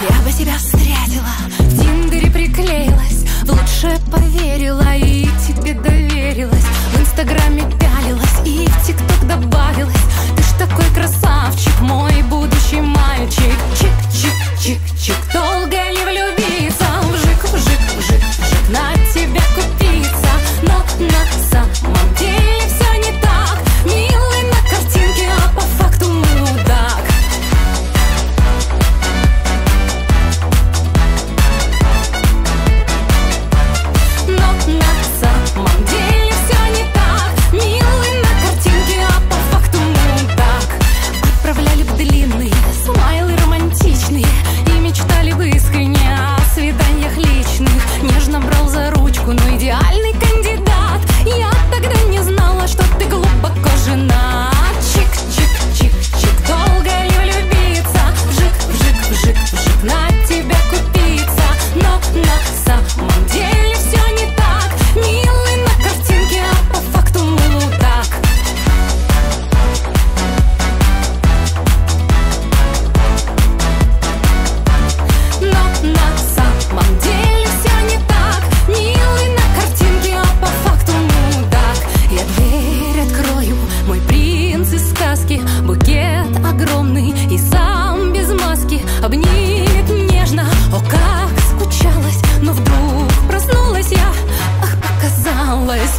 Я бы тебя встретила, в Тиндере приклеилась, в лучшее поверила. Но вдруг проснулась я, ах, оказалось,